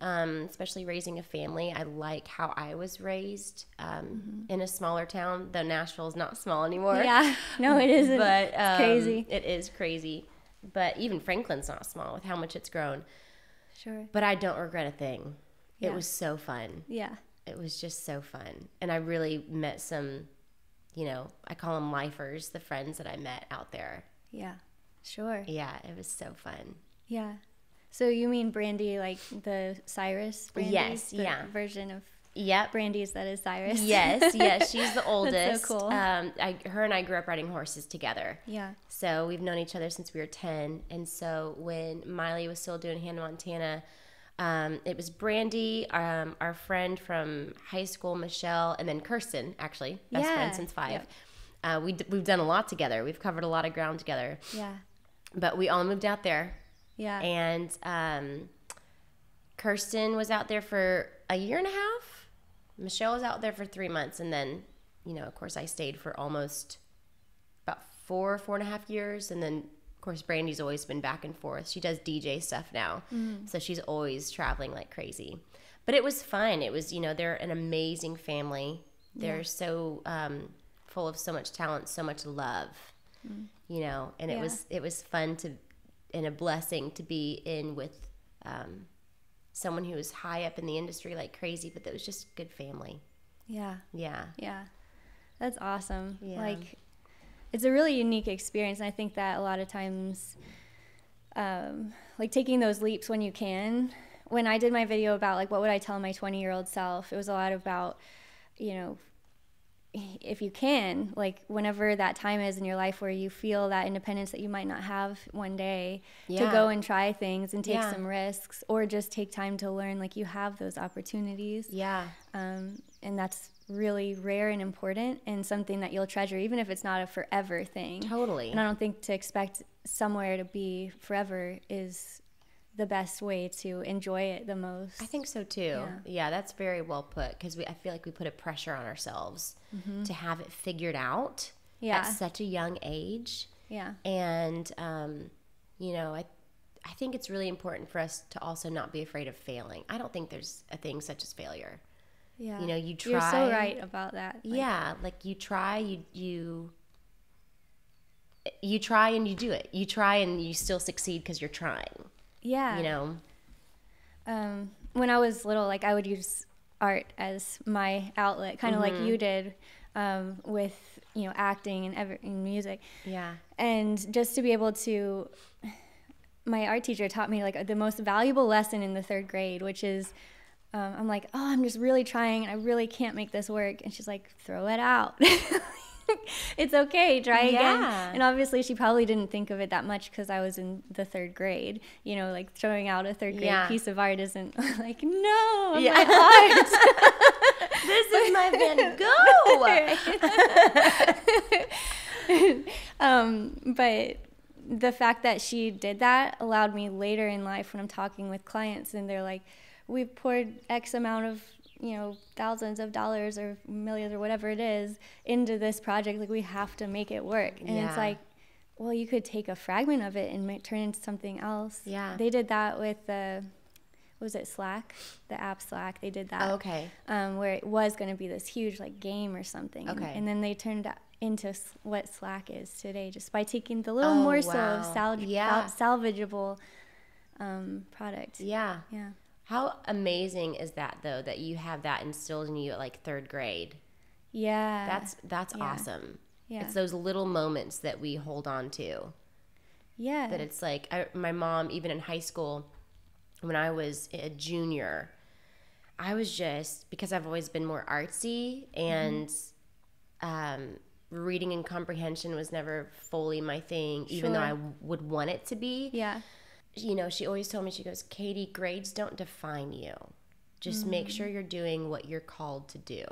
um, especially raising a family. I like how I was raised um, in a smaller town, though Nashville is not small anymore. yeah. No, it isn't. but um, crazy. It is crazy. But even Franklin's not small with how much it's grown. sure. But I don't regret a thing. It was so fun. Yeah. It was just so fun, and I really met some. You know, I call them lifers, the friends that I met out there. Yeah. Sure. Yeah, it was so fun. Yeah. So you mean Brandy, like the Cyrus? Brandy? Yes, The yeah. Version of Yep. Brandy's that is Cyrus. Yes, yes, she's the oldest. so cool. Um, I, her and I grew up riding horses together. Yeah. So we've known each other since we were 10. And so when Miley was still doing Hannah Montana, um, it was Brandy, um, our friend from high school, Michelle, and then Kirsten, actually, best Yeah, friend since five. yep. Uh, we, d- we've done a lot together. We've covered a lot of ground together. Yeah. But we all moved out there. Yeah. And um, Kirsten was out there for a year and a half. Michelle was out there for three months. And then, you know, of course, I stayed for almost about four, four and a half years. And then, of course, Brandy's always been back and forth. She does DJ stuff now. So she's always traveling like crazy. But it was fun. It was, you know, they're an amazing family. They're so um, full of so much talent, so much love, you know, and it Yeah. was it was fun to and a blessing to be in with um, someone who was high up in the industry like crazy, but that was just good family. yeah. Yeah. Yeah. That's awesome. Yeah. Like it's a really unique experience and I think that a lot of times um, like taking those leaps when you can. When I did my video about like what would I tell my 20 year old self, it was a lot about, you know, if you can, like whenever that time is in your life where you feel that independence that you might not have one day, to go and try things and take Yeah. some risks, or just take time to learn, like you have those opportunities. Yeah. Um, and that's really rare and important and something that you'll treasure, even if it's not a forever thing. Totally. And I don't think to expect somewhere to be forever is the best way to enjoy it the most. I think so too. Yeah, that's very well put because we I feel like we put a pressure on ourselves to have it figured out Yeah. at such a young age. yeah. And um, you know, I I think it's really important for us to also not be afraid of failing. I don't think there's a thing such as failure. Yeah. You know, you You're so try- right about that. Like, yeah, like you try, you you you try and you do it. You try and you still succeed because you're trying. Yeah. You know. um, when I was little, like I would use art as my outlet, kind of like Mm-hmm. you did um, with you know acting and, ever, and music, Yeah. and just to be able to. My art teacher taught me like the most valuable lesson in the third grade, which is. Um, I'm like, oh, I'm just really trying, and I really can't make this work. And she's like, throw it out. it's okay, try again. Yeah. And obviously, she probably didn't think of it that much because I was in the third grade. You know, like throwing out a third grade Yeah. piece of art isn't like, no, Yeah. my art. This is my Van Gogh. um, but the fact that she did that allowed me later in life when I'm talking with clients and they're like, we've poured X amount of, you know, thousands of dollars or millions or whatever it is into this project. Like, we have to make it work. And Yeah. it's like, well, you could take a fragment of it and make, turn it into something else. Yeah. They did that with the, what was it, Slack? The app Slack. They did that. okay. um, where it was going to be this huge like game or something. And- Okay. And, then they turned into what Slack is today, just by taking the little Oh, morsel wow. of sal- Yeah. sal- salvageable um, product. Yeah. Yeah. How amazing is that though that you have that instilled in you at like third grade? Yeah. That's that's yeah. awesome. Yeah. It's those little moments that we hold on to. yeah. That it's like I, my mom, even in high school, when I was a junior, I was just because I've always been more artsy and um, reading and comprehension was never fully my thing, even though Sure. I would want it to be. yeah. You know, she always told me, she goes, Katie, grades don't define you. Just make sure you're doing what you're called to do.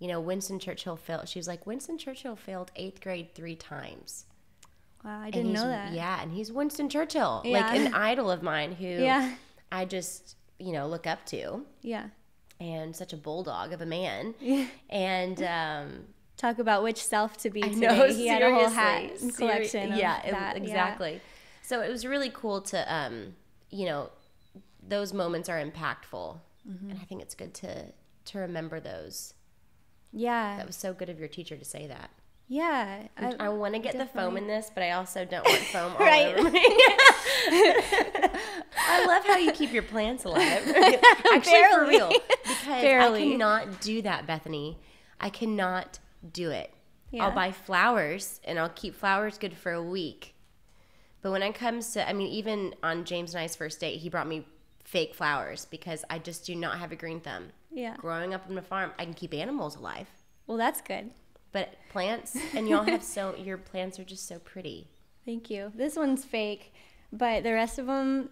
You know, Winston Churchill failed. She was like, Winston Churchill failed eighth grade three times. Wow. I didn't know that. Yeah, and he's Winston Churchill, like an idol of mine who Yeah. I just, you know, look up to Yeah. and such a bulldog of a man. Yeah. And, um, Talk about which self to be I today. know, he had a whole hat collection. Yeah, that. yeah. So it was really cool to, um, you know, those moments are impactful, Mm-hmm. and I think it's good to to remember those. Yeah. That was so good of your teacher to say that. yeah. I, I want to get the foam in this, but I also don't want foam all Right. over me. I love how you keep your plants alive. Actually, for real, because Barely. I cannot do that, Bethany. I cannot do it. Yeah. I'll buy flowers and I'll keep flowers good for a week. But when it comes to, I mean, even on James and I's first date, he brought me fake flowers because I just do not have a green thumb. yeah. Growing up on a farm, I can keep animals alive, Well, that's good. but plants, and y'all have so, your plants are just so pretty. Thank you. This one's fake, but the rest of them,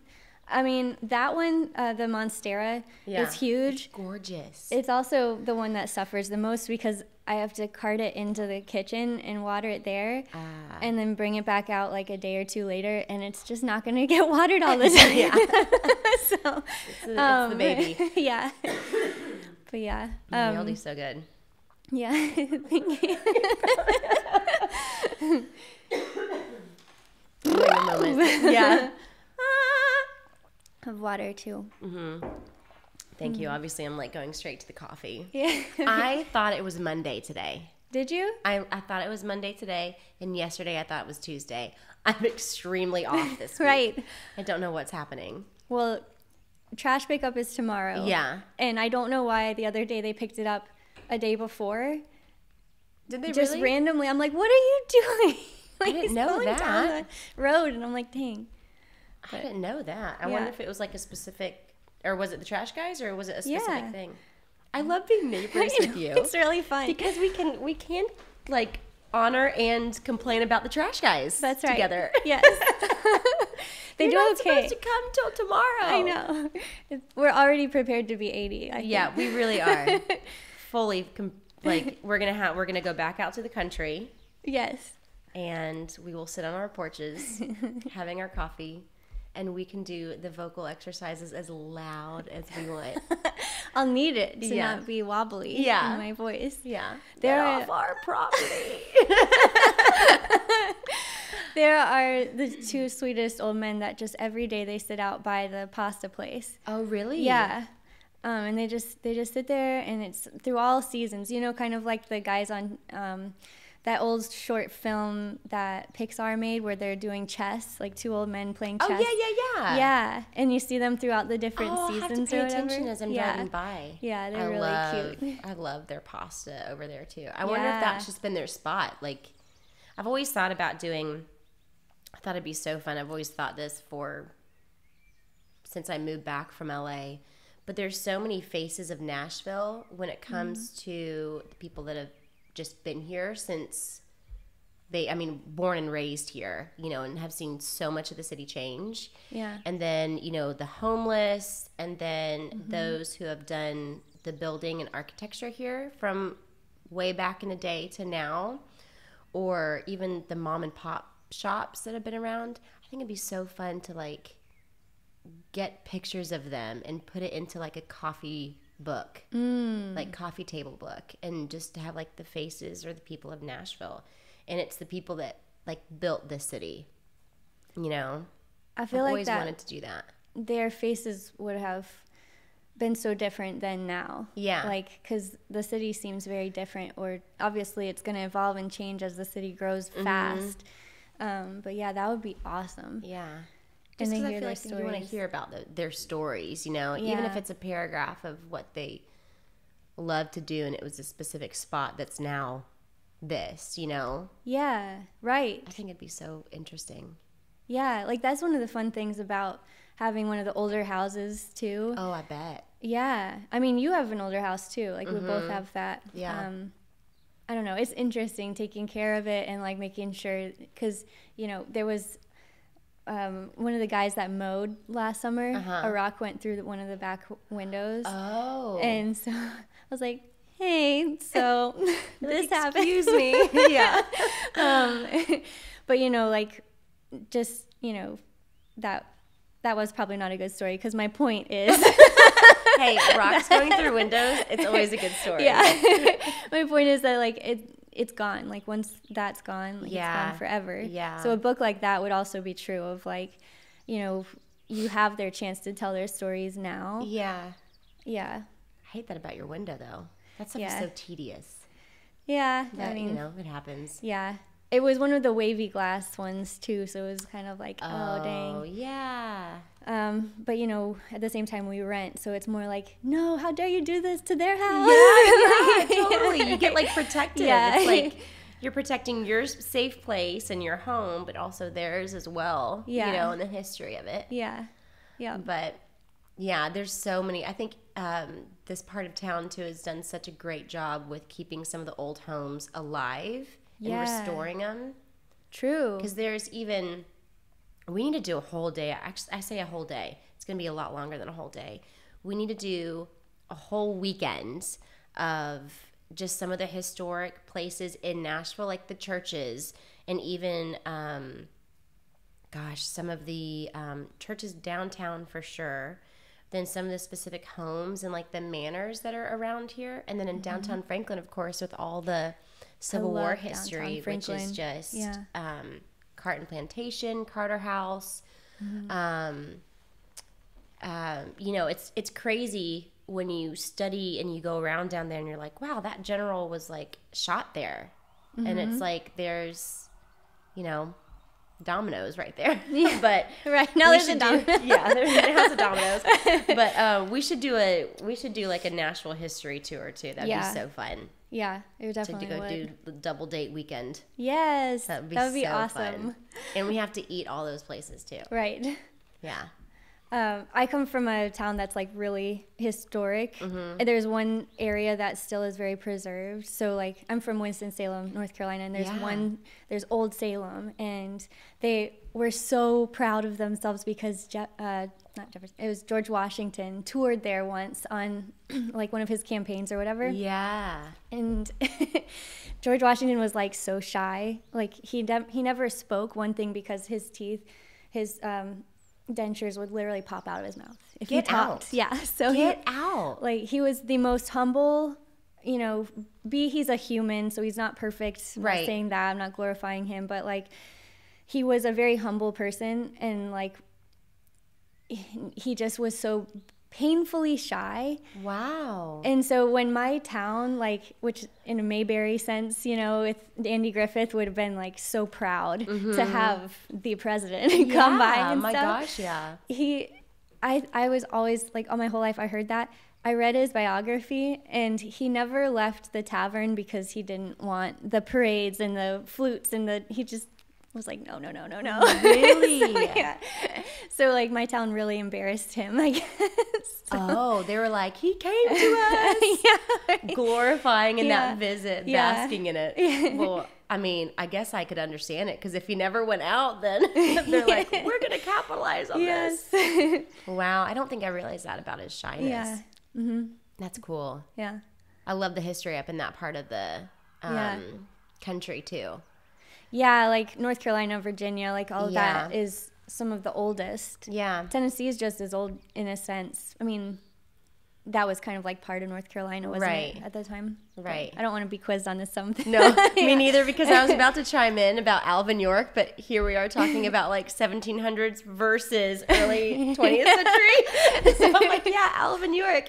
I mean, that one, uh, the Monstera, Yeah. is huge. Gorgeous. It's also the one that suffers the most because I have to cart it into the kitchen and water it there, Ah. and then bring it back out like a day or two later, and it's just not going to get watered all the time. Yeah. so, It's the, it's um, the baby. yeah. but yeah, Um, um, do so good. yeah. Thank you. Enjoy the moment. yeah. Of water too. Thank you. Mm. Obviously, I'm like going straight to the coffee. Yeah. I thought it was Monday today. Did you? I, I thought it was Monday today, and yesterday I thought it was Tuesday. I'm extremely off this week. Right. I don't know what's happening. Well, trash pickup is tomorrow. Yeah. And I don't know why the other day they picked it up a day before. Did they Just really? randomly. I'm like, what are you doing? like, didn't know that. the road. And I'm like, dang. I didn't know that. I Yeah. wonder if it was like a specific, or was it the trash guys, or was it a specific Yeah. thing? I love being neighbors with you It's really fun. because we can we can like honor and complain about the trash guys. That's right. Together. Yes. they You're do not okay. supposed to come till tomorrow. I know. We're already prepared to be 80. I Yeah, think. we really are. Fully like we're gonna have we're gonna go back out to the country yes. and we will sit on our porches having our coffee and we can do the vocal exercises as loud as we want. I'll need it to Yeah. not be wobbly Yeah. in my voice. Yeah. There Get are- off our property. There are the two sweetest old men that just every day they sit out by the pasta place. oh really? Yeah. Um, and they just they just sit there and it's through all seasons, you know, kind of like the guys on um, that old short film that Pixar made where they're doing chess, like two old men playing Oh yeah, yeah, yeah. Yeah, and you see them throughout the different Oh, I'll seasons have to pay attention as I'm yeah. driving by. Yeah, they're I really love, cute. I love their pasta over there too. I wonder if that's just been their spot. Like, I've always thought about doing. I thought it'd be so fun. I've always thought this for since I moved back from LA. But there's so many faces of Nashville when it comes Mm. to the people that have just been here since they, I mean, born and raised here, you know, and have seen so much of the city change Yeah. and then you know the homeless and then Mm-hmm. those who have done the building and architecture here from way back in the day to now or even the mom and pop shops that have been around i think it'd be so fun to like get pictures of them and put it into like a coffee book Mm. like coffee table book and just to have like the faces or the people of nashville and it's the people that like built this city you know I feel I've like always wanted to do that. their faces would have been so different than now. Yeah. Like, because the city seems very different, or obviously it's going to evolve and change as the city grows Mm-hmm. fast. Um, but yeah, that would be awesome. Yeah. And Just because I feel like you want to hear about the, their stories, you know, even if it's a paragraph of what they love to do and it was a specific spot that's now this, you know, Yeah, right. I think it'd be so interesting. Yeah, like that's one of the fun things about having one of the older houses too. Oh, I bet. Yeah, I mean, you have an older house too. Like we both have that. Mm-hmm. Yeah. Um, I don't know. It's interesting taking care of it and like making sure because you know there was um, one of the guys that mowed last summer. Uh-huh. A rock went through the, one of the back windows, Oh. and so I was like, "Hey, so this happened." Excuse me. yeah. um, but you know, like, just you know, that that was probably not a good story because my point is, hey, rocks going through windows, it's always a good story. yeah, my point is that like it it's gone. Like once that's gone, like it's Yeah. gone forever. Yeah. So a book like that would also be true of like, you know, you have their chance to tell their stories now. Yeah. Yeah. I hate that about your window though. That stuff Yeah. is so tedious. Yeah. That, I mean, you know, it happens. yeah. It was one of the wavy glass ones too, so it was kind of like, oh, dang. Oh yeah. Um, but you know, at the same time, we rent, so it's more like, no, how dare you do this to their house? Yeah, yeah, totally. You get like protected. Yeah. It's like you're protecting your safe place and your home, but also theirs as well. Yeah. You know, and the history of it. yeah, yeah, But yeah, there's so many. I think um, this part of town too has done such a great job with keeping some of the old homes alive and restoring them. true. Because there's even, we need to do a whole day. Actually, I say a whole day. It's going to be a lot longer than a whole day. We need to do a whole weekend of just some of the historic places in Nashville, like the churches, and even, um, gosh, some of the um, churches downtown for sure. Then some of the specific homes and like the manors that are around here, and then in downtown Franklin, of course, with all the Civil War history, which Franklin. is just Yeah. um, Carnton Plantation, Carter House. Um, um, you know, it's it's crazy when you study and you go around down there and you're like, wow, that general was like shot there, and it's like there's, you know, dominoes right there. Yeah. but Right now, there's a should dom- do, yeah, there's a house of dominoes. But um, we should do a we should do like a Nashville history tour too. That'd Yeah. be so fun yeah, it to definitely go would. do the double date weekend. yes, That would be, that would be so awesome. fun. And we have to eat all those places too. Right. Yeah. Um, I come from a town that's like really historic. Mm-hmm. And There's one area that still is very preserved. So like I'm from Winston Salem, North Carolina, and there's Yeah. one there's Old Salem, and they were so proud of themselves because Je- uh, not Jefferson, it was George Washington toured there once on like one of his campaigns or whatever Yeah. and George Washington was like so shy. Like he de- he never spoke one thing because his teeth, his um, dentures would literally pop out of his mouth if Get he talked. out. Yeah, so Get he out. like he was the most humble. You know, B he's a human, so he's not perfect. I'm not Right. saying that I'm not glorifying him, but like he was a very humble person, and like he just was so painfully shy. Wow. And so when my town, like, which in a Mayberry sense, you know, with Andy Griffith would have been like so proud to have the president come by Mm-hmm. And my stuff. gosh, yeah. He, I, I was always like all my whole life I heard that. I read his biography, and he never left the tavern because he didn't want the parades and the flutes and the. He just was like, no, no, no, no, no. Really? so, yeah. So like my town really embarrassed him, I guess. Oh, they were like, he came to us. yeah. glorifying in Yeah. that visit, Yeah. basking in it. Well, I mean, I guess I could understand it because if he never went out, then they're like, we're going to capitalize on Yes. this. Wow, I don't think I realized that about his shyness. yeah. That's cool. Yeah. I love the history up in that part of the um, Yeah. country too. Yeah, like North Carolina, Virginia, like all of that Yeah. is some of the oldest. Yeah. Tennessee is just as old in a sense. I mean, that was kind of like part of North Carolina, wasn't Right. it, at the time? But Right. I don't want to be quizzed on this something. No, me neither, because I was about to chime in about Alvin York, but here we are talking about like 1700s versus early 20th century. So I'm like, yeah, Alvin York.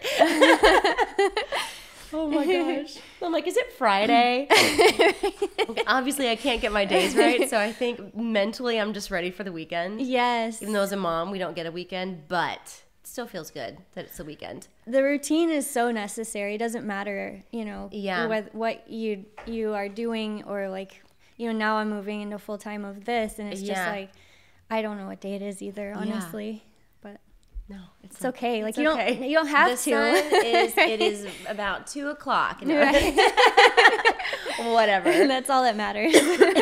Oh my gosh. I'm like, is it Friday? Obviously, I can't get my days right, so I think mentally I'm just ready for the weekend. Yes. Even though as a mom, we don't get a weekend, but it still feels good that it's a weekend. the routine is so necessary. It doesn't matter, you know, Yeah. what what you you are doing or like, you know, now I'm moving into full time of this, and it's just like, I don't know what day it is either, honestly. But No, it's, it's okay. Like It's you don't you don't have the to. is it is about two o'clock. No. Whatever. That's all that matters.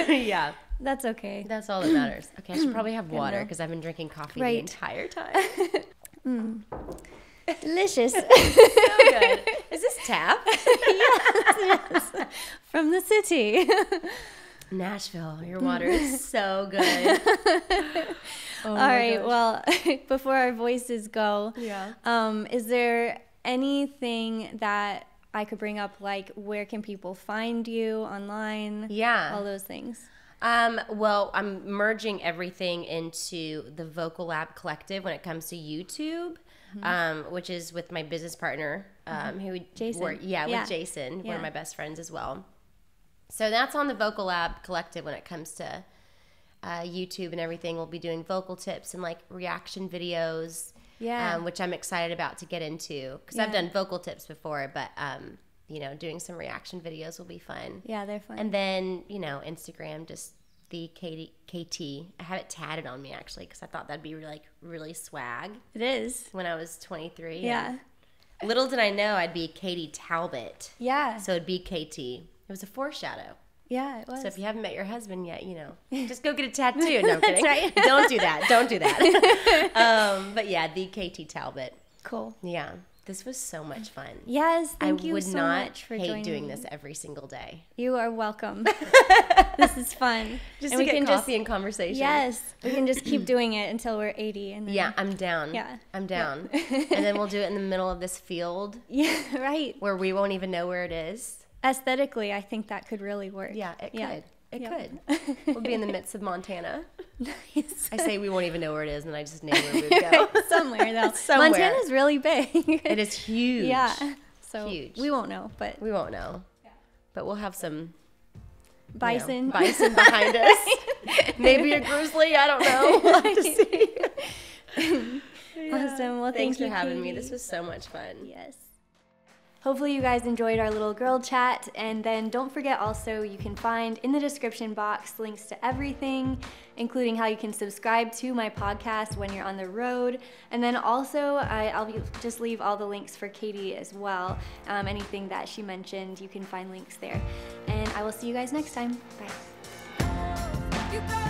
yeah, That's okay. that's all that matters. Okay, I should probably have water because I've been drinking coffee the entire time. Mm. Delicious. so good. Is this tap? yes, yes. From the city. Nashville, your water is so good. Oh All right. gosh. Well, before our voices go, Yeah. um, is there anything that I could bring up, like where can people find you online? Yeah. All those things. Um, well, I'm merging everything into the Vocal Lab Collective when it comes to YouTube, um, which is with my business partner, um, who Jason. yeah, Yeah. with Jason, one of my best friends as well. So that's on the Vocal Lab Collective when it comes to uh, YouTube and everything. We'll be doing vocal tips and like reaction videos, Yeah. um, which I'm excited about to get into because I've done vocal tips before, but um, you know, doing some reaction videos will be fun. Yeah, they're fun. And then, you know, Instagram, just the Katie, KT. I have it tatted on me actually because I thought that'd be like really swag it is. when I was 23. Yeah. Little did I know I'd be Katie Talbot. Yeah. So it'd be KT. It was a foreshadow. yeah, it was. So if you haven't met your husband yet, you know, just go get a tattoo. No, I'm kidding. right. Don't do that. Don't do that. um, but yeah, the KT Talbot. cool. Yeah. This was so much fun. Yes. Thank I you would so not much for hate joining doing this every single day. You are welcome. this is fun. Just And we get can coffee just and conversation. yes, we can just keep doing it until we're 80 and then, Yeah, I'm down. Yeah. I'm down. and then we'll do it in the middle of this field Yeah, right. where we won't even know where it is. Aesthetically, I think that could really work. Yeah, it Yeah. could. It Yeah. could. We'll be in the midst of Montana. Nice. I say we won't even know where it is, and I just name where we go. Somewhere though. Somewhere. Montana's really big. It is huge. Yeah. So Huge. we won't know, but We won't know. Yeah. But we'll have some you know, bison. bison behind us. Maybe a grizzly. I don't know. We'll have to see. Awesome. Well, Thanks thank you for having me. This was so much fun. Yes. Hopefully you guys enjoyed our little girl chat and then don't forget also you can find in the description box links to everything including how you can subscribe to my podcast when you're on the road and then also I, will just leave all the links for Katie as well. Um, anything that she mentioned you can find links there and I will see you guys next time. Bye.